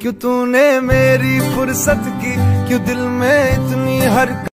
क्यों तूने मेरी फुर्सत की? क्यों दिल में इतनी हर